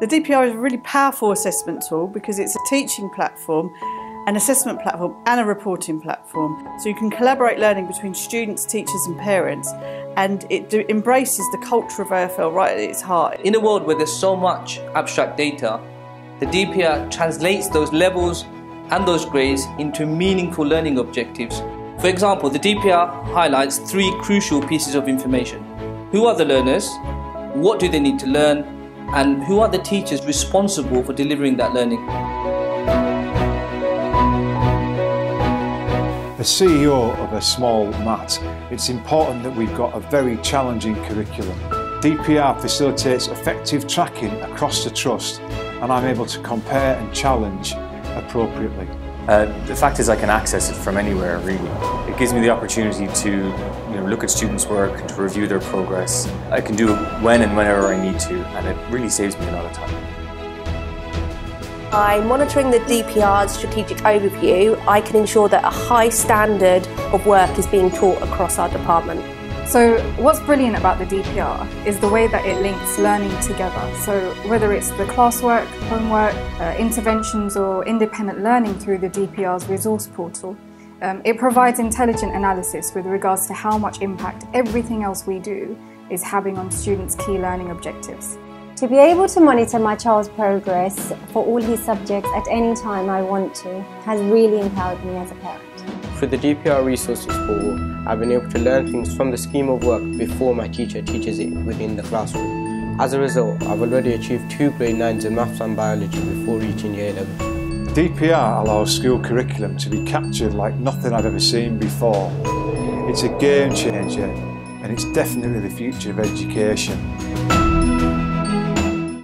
The DPR is a really powerful assessment tool because it's a teaching platform, an assessment platform and a reporting platform. So you can collaborate learning between students, teachers and parents and it embraces the culture of AFL right at its heart. In a world where there's so much abstract data, the DPR translates those levels and those grades into meaningful learning objectives. For example, the DPR highlights three crucial pieces of information. Who are the learners? What do they need to learn? And who are the teachers responsible for delivering that learning? As CEO of a small MAT, it's important that we've got a very challenging curriculum. DPR facilitates effective tracking across the trust and I'm able to compare and challenge appropriately. Uh, the fact is I can access it from anywhere really. It gives me the opportunity to you know, look at students' work, and to review their progress. I can do it when and whenever I need to and it really saves me a lot of time. By monitoring the DPR's strategic overview, I can ensure that a high standard of work is being taught across our department. So what's brilliant about the DPR is the way that it links learning together. So whether it's the classwork, homework, uh, interventions or independent learning through the DPR's resource portal, um, it provides intelligent analysis with regards to how much impact everything else we do is having on students' key learning objectives. To be able to monitor my child's progress for all his subjects at any time I want to has really empowered me as a parent. Through the DPR resources portal, I've been able to learn things from the scheme of work before my teacher teaches it within the classroom. As a result, I've already achieved two grade 9s in maths and biology before reaching year 11. DPR allows school curriculum to be captured like nothing I've ever seen before. It's a game changer and it's definitely the future of education.